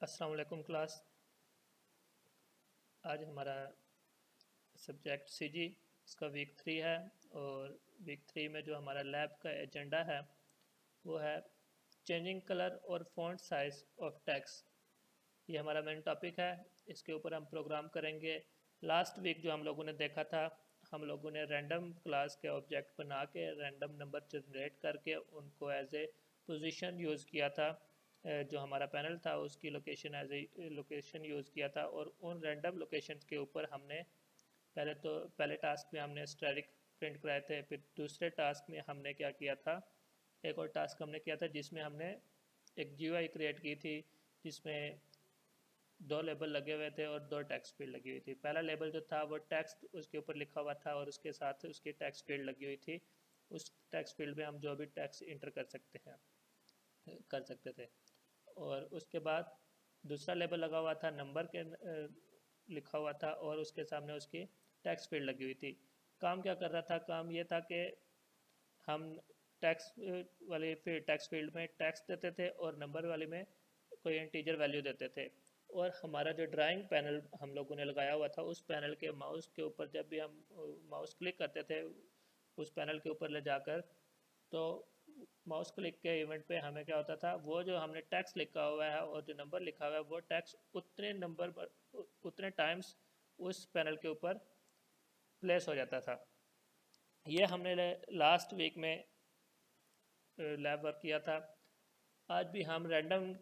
अस्सलाम वालेकुम क्लास। आज हमारा सब्जेक्ट सी जी, इसका वीक थ्री है और वीक थ्री में जो हमारा लैब का एजेंडा है, वो है चेंजिंग कलर और फॉन्ट साइज़ ऑफ़ टैक्स ये हमारा मेन टॉपिक है। इसके ऊपर हम प्रोग्राम करेंगे। लास्ट वीक जो हम लोगों ने देखा था, हम लोगों ने रैंडम क्लास के ऑब्जेक्ट बना के रैंडम नंबर जनरेट करके उनको एज ए पोजीशन यूज़ किया था। जो हमारा पैनल था, उसकी location as a location use किया था और उन रैंडम लोकेशन के ऊपर हमने पहले तो पहले टास्क में हमने स्ट्रेरिक प्रिंट कराए थे, फिर दूसरे टास्क में हमने क्या किया था, एक और टास्क हमने किया था जिसमें हमने एक जी क्रिएट की थी, जिसमें दो लेबल लगे हुए थे और दो टैक्स फ़ील्ड लगी हुई थी। पहला लेबल जो था, वो टैक्स उसके ऊपर लिखा हुआ था और उसके साथ उसकी टैक्स फ़ील्ड लगी हुई थी। उस टैक्स फ़ील्ड में हम जो भी टैक्स इंटर कर सकते हैं, कर सकते थे। और उसके बाद दूसरा लेबल लगा हुआ था नंबर के लिखा हुआ था और उसके सामने उसकी टैक्स फ़ील्ड लगी हुई थी। काम क्या कर रहा था? काम ये था कि हम टैक्स वाली फिर टैक्स फ़ील्ड में टैक्स देते थे और नंबर वाली में कोई इंटीजर वैल्यू देते थे। और हमारा जो ड्राइंग पैनल हम लोगों ने लगाया हुआ था, उस पैनल के माउस के ऊपर जब भी हम माउस क्लिक करते थे, उस पैनल के ऊपर ले जाकर तो माउस क्लिक के इवेंट पे हमें क्या होता था? वो जो हमने टैक्स लिखा हुआ है और जो नंबर लिखा हुआ है, वो टैक्स उतने नंबर पर उतने टाइम्स उस पैनल के ऊपर प्लेस हो जाता था। ये हमने लास्ट वीक में लैब वर्क किया था। आज भी हम रैंडम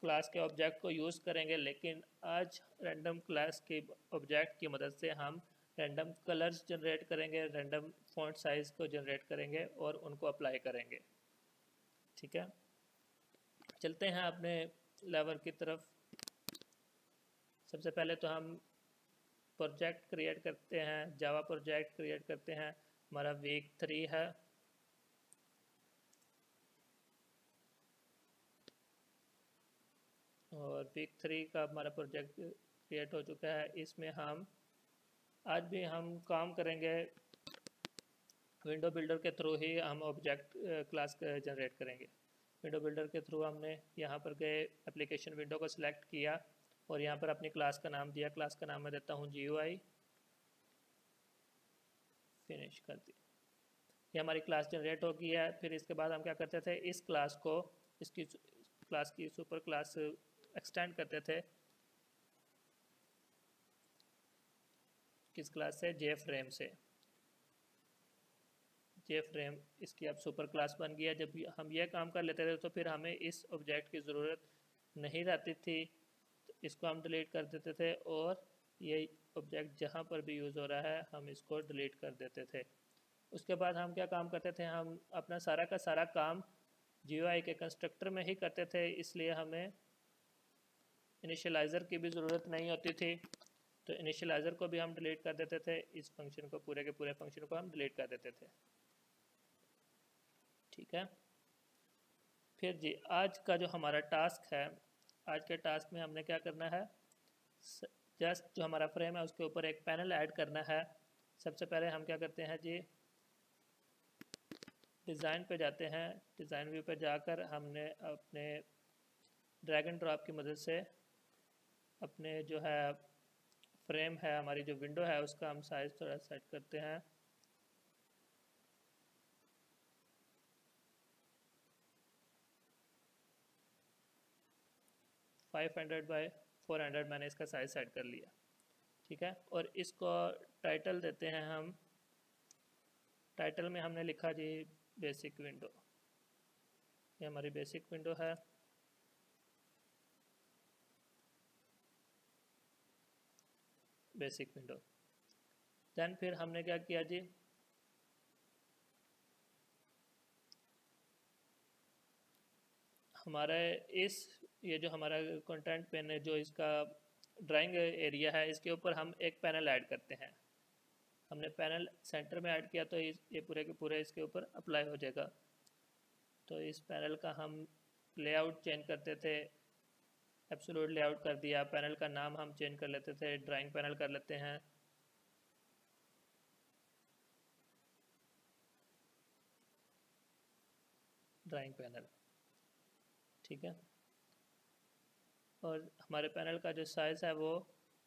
क्लास के ऑब्जेक्ट को यूज़ करेंगे, लेकिन आज रैंडम क्लास के ऑब्जेक्ट की मदद से हम रैंडम कलर्स जनरेट करेंगे रैंडम फॉन्ट साइज़ को जनरेट करेंगे और उनको अप्लाई करेंगे। ठीक है? चलते हैं अपने लेवल की तरफ़। सबसे पहले तो हम प्रोजेक्ट क्रिएट करते हैं जावा प्रोजेक्ट क्रिएट करते हैं। हमारा वीक थ्री है। और वीक थ्री का हमारा प्रोजेक्ट क्रिएट हो चुका है। इसमें हम आज भी हम काम करेंगे विंडो बिल्डर के थ्रू ही हम ऑब्जेक्ट क्लास जनरेट करेंगे। विंडो बिल्डर के थ्रू हमने यहाँ पर गए एप्लीकेशन विंडो को सिलेक्ट किया और यहाँ पर अपनी क्लास का नाम दिया। क्लास का नाम मैं देता हूँ जी फिनिश कर दी। ये हमारी क्लास जनरेट हो गई है। फिर इसके बाद हम क्या करते थे? इस क्लास को, इसकी क्लास की सुपर क्लास एक्सटेंड करते थे। किस क्लास से? जे फ्रेम से। जे फ्रेम इसकी अब सुपर क्लास बन गया जब हम यह काम कर लेते थे तो फिर हमें इस ऑब्जेक्ट की ज़रूरत नहीं रहती थी। तो इसको हम डिलीट कर देते थे और ये ऑब्जेक्ट जहाँ पर भी यूज़ हो रहा है, हम इसको डिलीट कर देते थे। उसके बाद हम क्या काम करते थे? हम अपना सारा का सारा काम जी के कंस्ट्रक्टर में ही करते थे। इसलिए हमें इनिशलाइज़र की भी ज़रूरत नहीं होती थी। तो इनिशलाइज़र को भी हम डिलीट कर देते थे, इस फ़ंक्शन को, पूरे के पूरे फ़ंक्शन को हम डिलीट कर देते थे। ठीक है? फिर जी, आज का जो हमारा टास्क है, आज के टास्क में हमने क्या करना है? जस्ट जो हमारा फ्रेम है, उसके ऊपर एक पैनल ऐड करना है। सबसे पहले हम क्या करते हैं जी? डिज़ाइन पे जाते हैं। डिज़ाइन व्यू पे जाकर हमने अपने ड्रैगन ड्रॉप की मदद से अपने जो है फ्रेम है, हमारी जो विंडो है, उसका हम साइज़ थोड़ा सेट करते हैं। Five hundred by four hundred मैंने इसका साइज़ सेट कर लिया। ठीक है? और इसको टाइटल देते हैं हम। टाइटल में हमने लिखा जी बेसिक विंडो ये हमारी बेसिक विंडो है। बेसिक विंडो देन फिर हमने क्या किया जी? हमारा इस, ये जो हमारा कंटेंट पेन है जो इसका ड्राइंग एरिया है, इसके ऊपर हम एक पैनल ऐड करते हैं। हमने पैनल सेंटर में ऐड किया तो ये पूरे के पूरे इसके ऊपर अप्लाई हो जाएगा। तो इस पैनल का हम लेआउट चेंज करते थे। एब्सोल्यूट लेआउट कर दिया। पैनल का नाम हम चेंज कर लेते थे ड्राइंग पैनल कर लेते हैं। ड्राइंग पैनल ठीक है? और हमारे पैनल का जो साइज़ है वो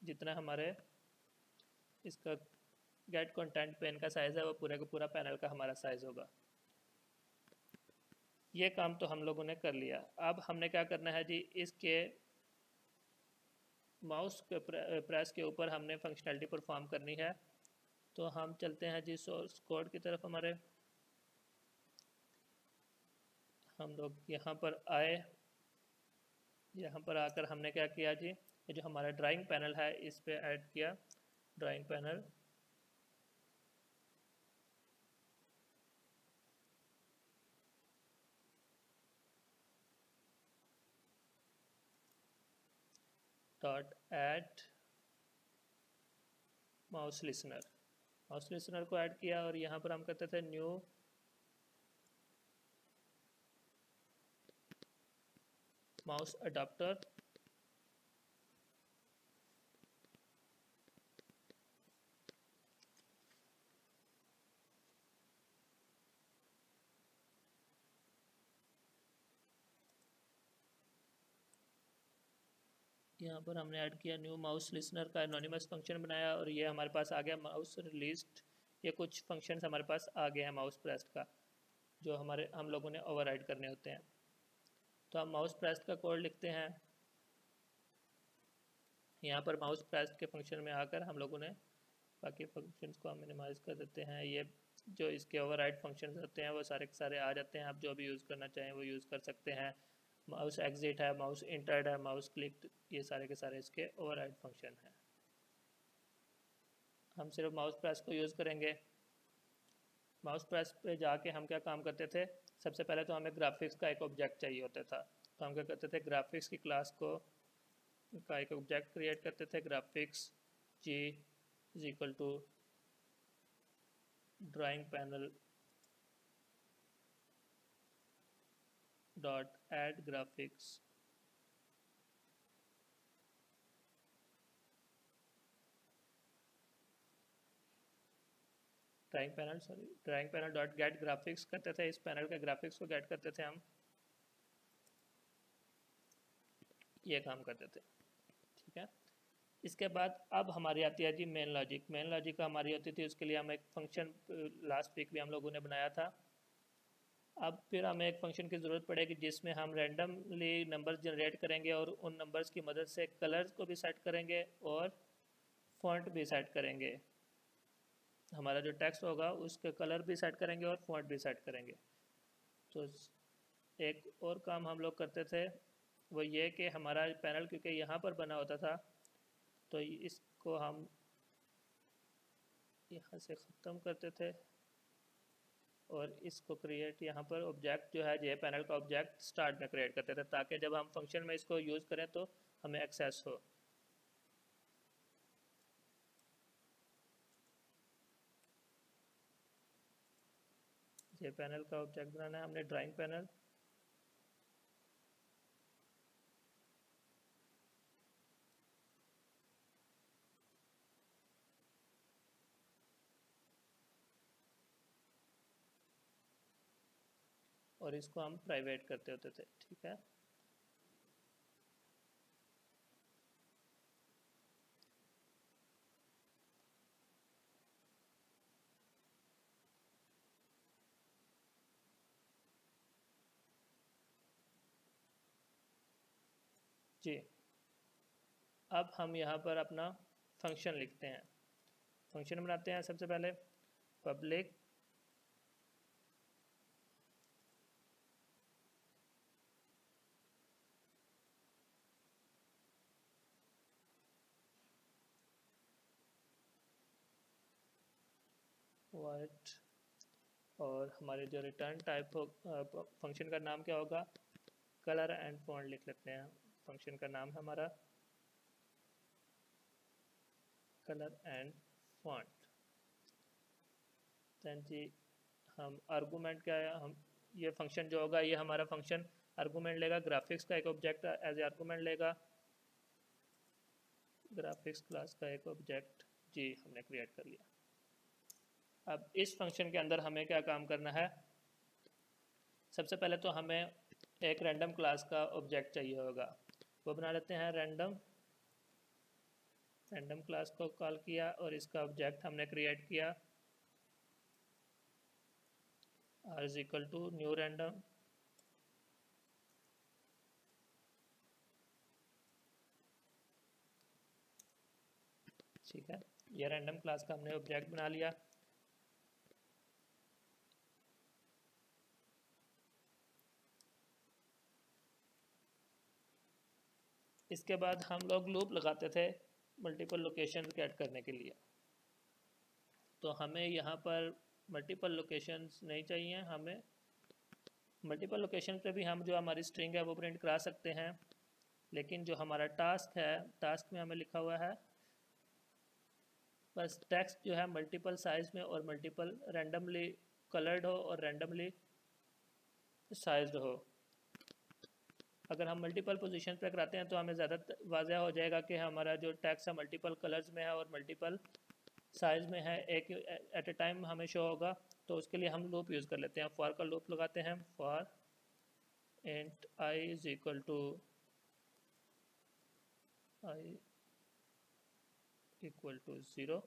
जितना हमारे इसका गेट कंटेंट पेन का साइज़ है, वो पूरे का पूरा पैनल का हमारा साइज़ होगा। ये काम तो हम लोगों ने कर लिया। अब हमने क्या करना है जी, इसके माउस के प्रेस के ऊपर हमने फंक्शनैलिटी परफॉर्म करनी है। तो हम चलते हैं जी सोर्स कोड की तरफ़ हमारे। हम लोग यहाँ पर आए। यहाँ पर आकर हमने क्या किया जी, ये जो हमारा ड्राइंग पैनल है, इस पर ऐड किया। Drawing panel dot add mouse listener mouse listener को ऐड किया और यहाँ पर हम कहते थे न्यू माउस अडाप्टर यहाँ पर हमने ऐड किया न्यू माउस लिसनर का एनोनिमस फ़ंक्शन बनाया और ये हमारे पास आ गया माउस रिलीज्ड ये कुछ फ़ंक्शन हमारे पास आ गए हैं माउस प्रेस्ट का, जो हमारे, हम लोगों ने ओवर करने होते हैं। तो हम माउस प्रेस्ट का कोड लिखते हैं। यहाँ पर माउस प्रेस्ट के फ़ंक्शन में आकर हम लोगों ने बाकी फ़ंक्शंस को हम मिनिमाइज कर देते हैं। ये जो इसके ओवर फ़ंक्शंस होते हैं, वो सारे के सारे आ जाते हैं। आप जो भी यूज़ करना चाहें, वो यूज़ कर सकते हैं। माउस एग्जिट है माउस इंटर्ड है माउस क्लिक ये सारे के सारे इसके ओवरराइड फ़ंक्शन हैं। हम सिर्फ़ माउस प्रेस को यूज़ करेंगे। माउस प्रेस पे जाके हम क्या काम करते थे? सबसे पहले तो हमें ग्राफिक्स का एक ऑब्जेक्ट चाहिए होता था। तो हम क्या करते थे? ग्राफिक्स की क्लास को का एक ऑब्जेक्ट क्रिएट करते थे। Graphics G is equal to drawing panel dot add graphics. Drawing panel sorry drawing panel dot get graphics करते थे, इस पैनल के ग्राफिक्स को गेट करते थे हम। ये काम करते थे। ठीक है? इसके बाद अब हमारी आती है जी मेन लॉजिक मेन लॉजिक हमारी होती थी, उसके लिए हम एक फ़ंक्शन लास्ट वीक भी हम लोगों ने बनाया था। अब फिर हमें एक फ़ंक्शन की ज़रूरत पड़ेगी जिसमें हम रैंडमली नंबर्स जनरेट करेंगे और उन नंबर्स की मदद से कलर्स को भी सेट करेंगे और फॉन्ट भी सेट करेंगे। हमारा जो टेक्स्ट होगा, उसके कलर भी सेट करेंगे और फॉन्ट भी सेट करेंगे। तो एक और काम हम लोग करते थे, वो ये कि हमारा पैनल क्योंकि यहाँ पर बना होता था तो इसको हम यहाँ से ख़त्म करते थे। और इसको क्रिएट यहाँ पर ऑब्जेक्ट जो है, जे पैनल का ऑब्जेक्ट स्टार्ट में क्रिएट करते थे, ताकि जब हम फ़ंक्शन में इसको यूज़ करें तो हमें एक्सेस हो। जे पैनल का ऑब्जेक्ट बनाना है, हमने ड्राइंग पैनल और इसको हम प्राइवेट करते होते थे, ठीक है? जी। अब हम यहाँ पर अपना फ़ंक्शन लिखते हैं। फ़ंक्शन बनाते हैं सबसे पहले पब्लिक वाइट और हमारे जो रिटर्न टाइप हो फ़ंक्शन का नाम क्या होगा? कलर एंड फॉन्ट लिख लेते हैं। फ़ंक्शन का नाम है हमारा कलर एंड फॉन्ट जी, हम आर्गूमेंट क्या है? हम, ये फ़ंक्शन जो होगा, ये हमारा फ़ंक्शन आर्गूमेंट लेगा। ग्राफिक्स का एक ऑब्जेक्ट एज ए आर्गूमेंट लेगा। ग्राफिक्स क्लास का एक ऑब्जेक्ट जी, हमने क्रिएट कर लिया। अब इस फ़ंक्शन के अंदर हमें क्या काम करना है? सबसे पहले तो हमें एक रैंडम क्लास का ऑब्जेक्ट चाहिए होगा। वो बना लेते हैं रैंडम रैंडम क्लास को कॉल किया और इसका ऑब्जेक्ट हमने क्रिएट किया। R is equal to new random ठीक है? ये रैंडम क्लास का हमने ऑब्जेक्ट बना लिया। इसके बाद हम लोग लूप लगाते थे मल्टीपल लोकेशन गेट करने के लिए। तो हमें यहाँ पर मल्टीपल लोकेशंस नहीं चाहिए, हमें मल्टीपल लोकेशन पे भी हम जो हमारी स्ट्रिंग है वो प्रिंट करा सकते हैं। लेकिन जो हमारा टास्क है टास्क में हमें लिखा हुआ है, बस टेक्स्ट जो है मल्टीपल साइज़ में और मल्टीपल रैंडमली कलर्ड हो और रैंडमली साइज्ड हो। अगर हम मल्टीपल पोजीशन पर कराते हैं तो हमें ज़्यादा वाजह हो जाएगा कि हमारा जो टैक्स है मल्टीपल कलर्स में है और मल्टीपल साइज़ में है, एक एट ए टाइम हमें शो होगा। तो उसके लिए हम लूप यूज़ कर लेते हैं। फॉर का लूप लगाते हैं। For int I is equal to I equal to zero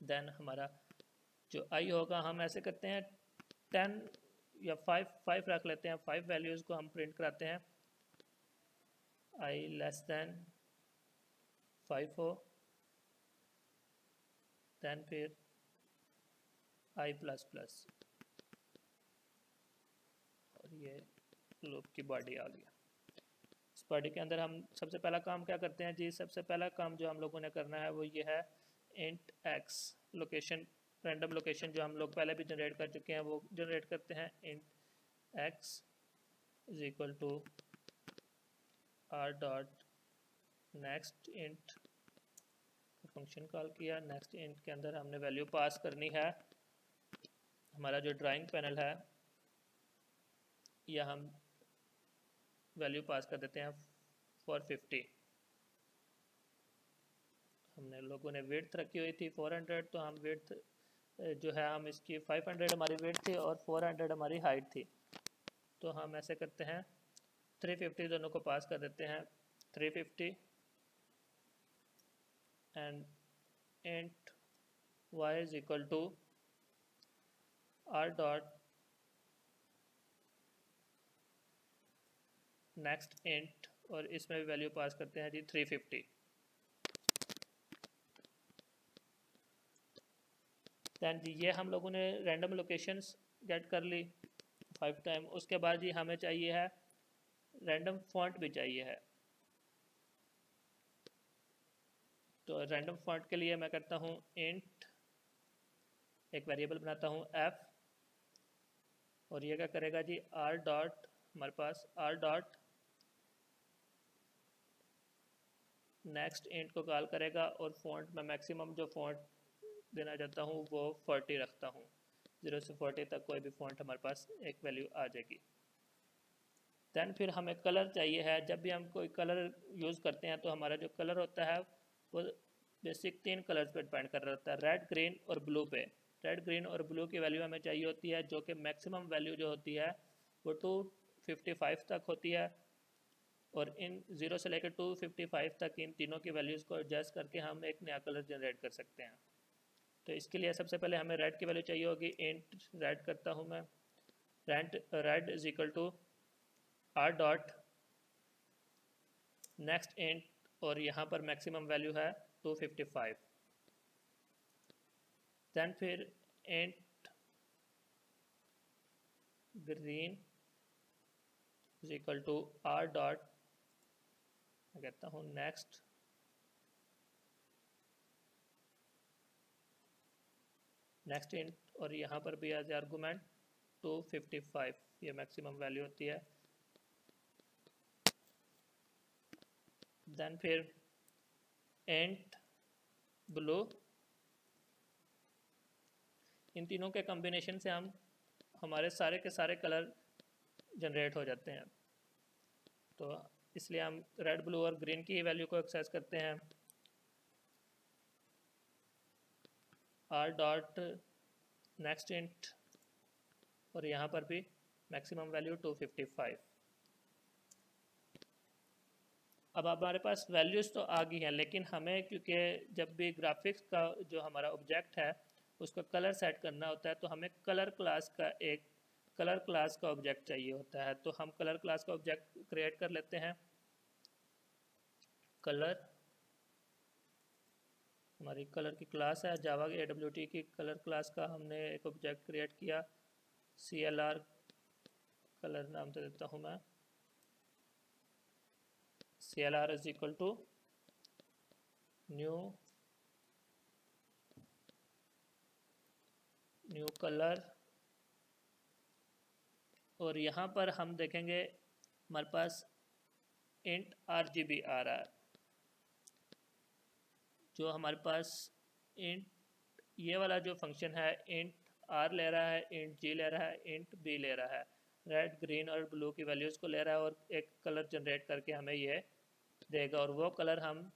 then हमारा जो आई होगा, हम ऐसे करते हैं। टेन या फाइव फाइव रख लेते हैं फाइव वैल्यूज़ को हम प्रिंट कराते हैं। आई लेस दैन फाइव हो दैन फिर आई प्लस प्लस और ये लूप की बॉडी आ गया। इस बॉडी के अंदर हम सबसे पहला काम क्या करते हैं? जी, सबसे पहला काम जो हम लोगों ने करना है वो ये है int X location random location जो हम लोग पहले भी जनरेट कर चुके हैं, वो जनरेट करते हैं int X is equal to R dot next int function call किया। नेक्स्ट इंट के अंदर हमने वैल्यू पास करनी है। हमारा जो ड्राइंग पैनल है या हम वैल्यू पास कर देते हैं फोर फिफ्टी हमने लोगों ने वेट रखी हुई थी फोर हंड्रेड तो हम वेट जो है, हम इसकी 500 हमारी वेट थी और 400 हमारी हाइट थी। तो हम ऐसे करते हैं 350 दोनों को पास कर देते हैं 350 and int y is equal to R dot next int और इसमें भी वैल्यू पास करते हैं जी 350 दैन जी, ये हम लोगों ने रैंडम लोकेशंस गेट कर ली फाइव टाइम उसके बाद जी हमें चाहिए है रैंडम फॉन्ट भी चाहिए है। तो रैंडम फॉन्ट के लिए मैं करता हूँ इंट एक वेरिएबल बनाता हूँ एफ़ और ये क्या करेगा जी आर डॉट हमारे पास आर डॉट नेक्स्ट इंट को कॉल करेगा और फॉन्ट में मैक्सिमम जो फॉन्ट देना चाहता हूँ, वो फोर्टी रखता हूँ। ज़ीरो से फोर्टी तक कोई भी फॉन्ट हमारे पास एक वैल्यू आ जाएगी। दैन फिर हमें कलर चाहिए है। जब भी हम कोई कलर यूज़ करते हैं तो हमारा जो कलर होता है, वो बेसिक तीन कलर्स पे डिपेंड कर रहा है। रेड ग्रीन और ब्लू पे। रेड ग्रीन और ब्लू की वैल्यू हमें चाहिए होती है, जो कि मैक्सिमम वैल्यू जो होती है, वो टू फिफ्टी फाइव तक होती है। और इन ज़ीरो से लेकर टू फिफ्टी फाइव तक इन तीनों की वैल्यूज़ को एडजस्ट करके हम एक नया कलर जनरेट कर सकते हैं। तो इसके लिए सबसे पहले हमें रेड की वैल्यू चाहिए होगी इंट रेड करता हूँ मैं। Rent red is equal to R dot next int और यहाँ पर मैक्सिमम वैल्यू है 255 देन फिर int green is equal to R dot मैं कहता हूँ नेक्स्ट नेक्स्ट इंट और यहाँ पर भी एज आर्गूमेंट 255 ये मैक्सिमम वैल्यू होती है। देन फिर एंट ब्लू इन तीनों के कॉम्बिनेशन से हम हमारे सारे के सारे कलर जनरेट हो जाते हैं। तो इसलिए हम रेड ब्लू और ग्रीन की वैल्यू को एक्सेस करते हैं। आर डॉट नेक्स्ट इंट और यहाँ पर भी मैक्सिमम वैल्यू 255 अब हमारे पास वैल्यूज़ तो आ गई हैं, लेकिन हमें क्योंकि जब भी ग्राफिक्स का जो हमारा ऑब्जेक्ट है, उसका कलर सेट करना होता है तो हमें कलर क्लास का एक कलर क्लास का ऑब्जेक्ट चाहिए होता है। तो हम कलर क्लास का ऑब्जेक्ट क्रिएट कर लेते हैं। कलर हमारी कलर की क्लास है जावा ए डब्ल्यू टी की कलर क्लास का हमने एक ऑब्जेक्ट क्रिएट किया सी एल आर कलर नाम से देता हूँ मैं। C L R is equal to new new colour और यहाँ पर हम देखेंगे, हमारे पास इंट आर जी बी आ रहा है। जो हमारे पास इंट ये वाला जो फ़ंक्शन है इंट आर ले रहा है इंट जी ले रहा है इंट बी ले रहा है। रेड ग्रीन और ब्लू की वैल्यूज़ को ले रहा है और एक कलर जनरेट करके हमें ये देगा और वो कलर हम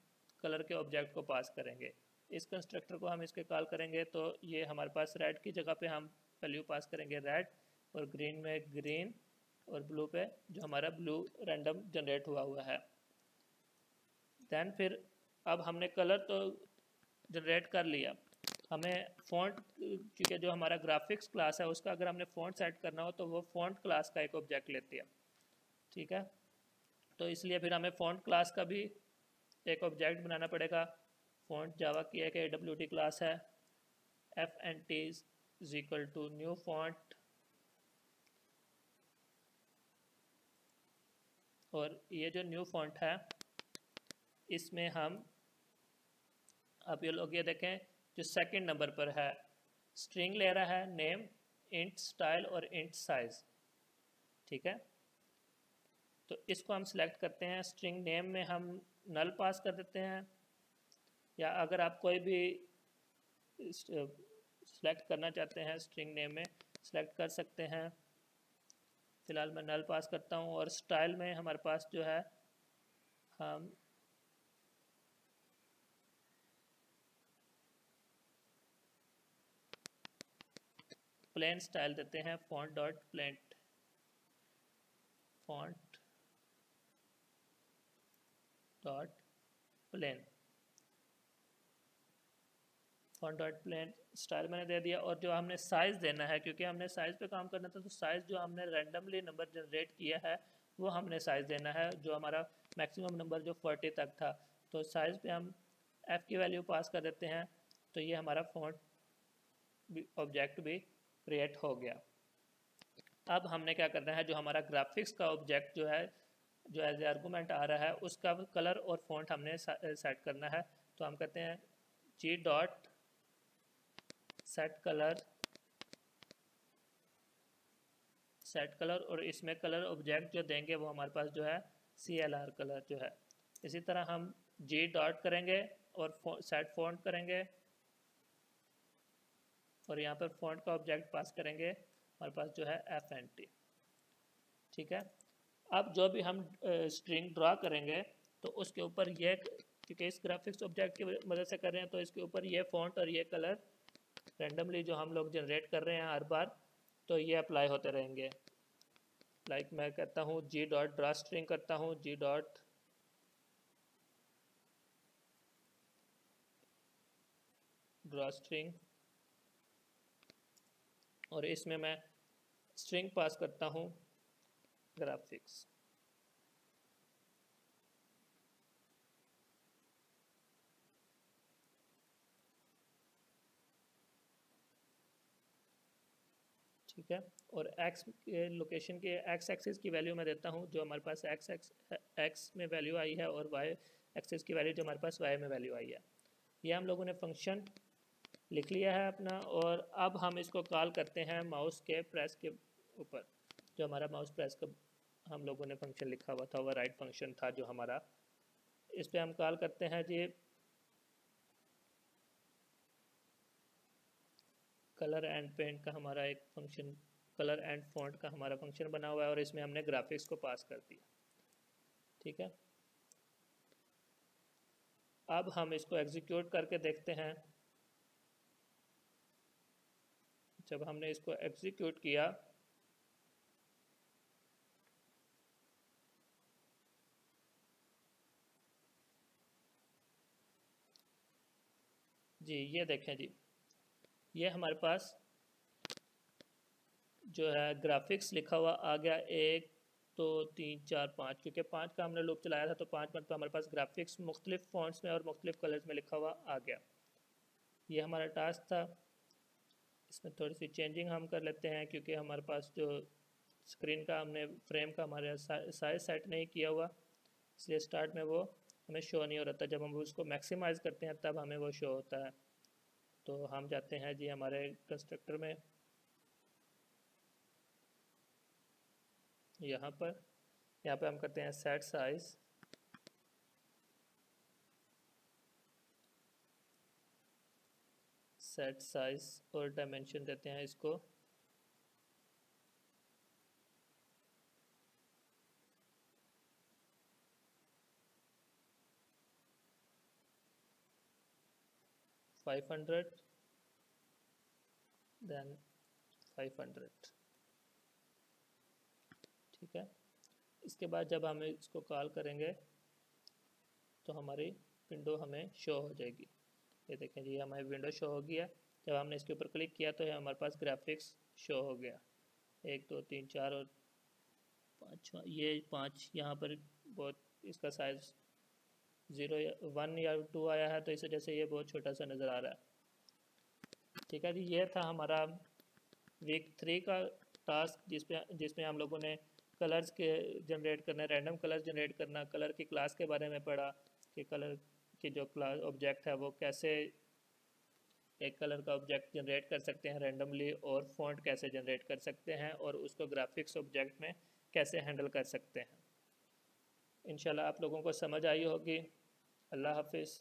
कलर के ऑब्जेक्ट को पास करेंगे। इस कंस्ट्रक्टर को हम इसके कॉल करेंगे तो ये हमारे पास रेड की जगह पे हम वैल्यू पास करेंगे रेड और ग्रीन में ग्रीन और ब्लू पे जो हमारा ब्लू रैंडम जनरेट हुआ हुआ है। दैन फिर अब हमने कलर तो जनरेट कर लिया। हमें फ़ॉन्ट क्योंकि जो हमारा ग्राफिक्स क्लास है, उसका अगर हमने फ़ॉन्ट सेट करना हो तो वो फ़ॉन्ट क्लास का एक ऑब्जेक्ट लेती है। ठीक है? तो इसलिए फिर हमें फ़ॉन्ट क्लास का भी एक ऑब्जेक्ट बनाना पड़ेगा। फ़ॉन्ट जावा की एक ए डब्ल्यू टी क्लास है। F N T is equal to new font और ये जो न्यू फॉन्ट है, इसमें हम अब ये लोग ये देखें, जो सेकंड नंबर पर है स्ट्रिंग ले रहा है नेम इंट स्टाइल और इंट साइज़ ठीक है? तो इसको हम सिलेक्ट करते हैं स्ट्रिंग नेम में हम नल पास कर देते हैं, या अगर आप कोई भी सिलेक्ट करना चाहते हैं स्ट्रिंग नेम में सिलेक्ट कर सकते हैं। फ़िलहाल मैं नल पास करता हूँ और स्टाइल में हमारे पास जो है, हम प्लेन स्टाइल देते हैं font dot plain font dot plain font dot plain style मैंने दे दिया और जो हमने साइज़ देना है, क्योंकि हमने साइज़ पे काम करना था तो साइज़ जो हमने रैंडमली नंबर जनरेट किया है, वो हमने साइज़ देना है, जो हमारा मैक्सिमम नंबर जो फोर्टी तक था। तो साइज़ पे हम एफ़ की वैल्यू पास कर देते हैं तो ये हमारा फॉन्ट ऑब्जेक्ट भी क्रिएट हो गया। अब हमने क्या करना है, जो हमारा ग्राफिक्स का ऑब्जेक्ट जो है, जो एज ए आर्गूमेंट आ रहा है, उसका कलर और फॉन्ट हमने सेट करना है। तो हम कहते हैं G dot set colour set colour और इसमें कलर ऑब्जेक्ट जो देंगे वो हमारे पास जो है सी एल आर कलर जो है। इसी तरह हम जी डॉट करेंगे और सेट फॉन्ट करेंगे। और यहाँ पर फॉन्ट का ऑब्जेक्ट पास करेंगे, हमारे पास जो है एफ़ एन टी ठीक है? अब जो भी हम स्ट्रिंग ड्रा करेंगे तो उसके ऊपर ये, क्योंकि इस ग्राफिक्स ऑब्जेक्ट की मदद से कर रहे हैं तो इसके ऊपर ये फॉन्ट और ये कलर रेंडमली जो हम लोग जनरेट कर रहे हैं हर बार तो ये अप्लाई होते रहेंगे। लाइक like मैं कहता हूँ जी डॉट ड्रा स्ट्रिंग करता हूँ जी डॉट ड्रा स्ट्रिंग और इसमें मैं स्ट्रिंग पास करता हूँ ग्राफिक्स ठीक है? और x लोकेशन के एक्स एक्सिस की वैल्यू मैं देता हूँ, जो हमारे पास x एक्स x में वैल्यू आई है और वाई एक्सिस की वैल्यू जो हमारे पास वाई में वैल्यू आई है। ये हम लोगों ने फ़ंक्शन लिख लिया है अपना और अब हम इसको कॉल करते हैं माउस के प्रेस के ऊपर, जो हमारा माउस प्रेस का हम लोगों ने फ़ंक्शन लिखा हुआ था वह राइट फ़ंक्शन था जो हमारा। इस पर हम कॉल करते हैं जी। कलर एंड पेंट का हमारा एक फ़ंक्शन कलर एंड फॉन्ट का हमारा फ़ंक्शन बना हुआ है और इसमें हमने ग्राफिक्स को पास कर दिया। ठीक है? अब हम इसको एग्जीक्यूट करके देखते हैं। जब हमने इसको एग्जीक्यूट किया, जी, ये देखें जी। ये हमारे पास जो है ग्राफिक्स लिखा हुआ आ गया एक तो तीन, चार, पाँच। क्योंकि पाँच का हमने लूप चलाया था तो पाँच मिनट पर तो हमारे पास ग्राफिक्स मुख्तलिफ़ फॉन्ट्स में और मुख्तलिफ़ कलर्स में लिखा हुआ आ गया। ये हमारा टास्क था। इसमें थोड़ी सी चेंजिंग हम कर लेते हैं क्योंकि हमारे पास जो स्क्रीन का हमने फ्रेम का हमारे साइज़ सेट नहीं किया हुआ, इसलिए स्टार्ट में वो हमें शो नहीं हो रहा था। जब हम उसको मैक्सिमाइज़ करते हैं, तब हमें वो शो होता है। तो हम जाते हैं जी हमारे कंस्ट्रक्टर में। यहाँ पर, यहाँ पे हम करते हैं सेट साइज़ सेट साइज़ और डायमेंशन देते हैं इसको। Five hundred then five hundred ठीक है? इसके बाद जब हम इसको कॉल करेंगे तो हमारी विंडो हमें शो हो जाएगी। ये देखें जी, हमारी विंडो शो हो गया जब हमने इसके ऊपर क्लिक किया तो हमारे पास ग्राफिक्स शो हो गया। एक, दो, तीन, चार और पाँच ये पाँच यहाँ पर बहुत इसका साइज़ ज़ीरो वन या टू आया है तो इस वजह से ये बहुत छोटा सा नज़र आ रहा है। ठीक है जी, ये था हमारा वीक थ्री का टास्क जिसपे जिसमें हम लोगों ने कलर्स के जनरेट करना रैंडम कलर्स जनरेट करना कलर की क्लास के बारे में पढ़ा, कि कलर की जो क्लास ऑब्जेक्ट है वो कैसे एक कलर का ऑब्जेक्ट जनरेट कर सकते हैं रेंडमली और फॉन्ट कैसे जनरेट कर सकते हैं और उसको ग्राफिक्स ऑब्जेक्ट में कैसे हैंडल कर सकते हैं। इंशाल्लाह आप लोगों को समझ आई होगी। अल्लाह हाफिज़।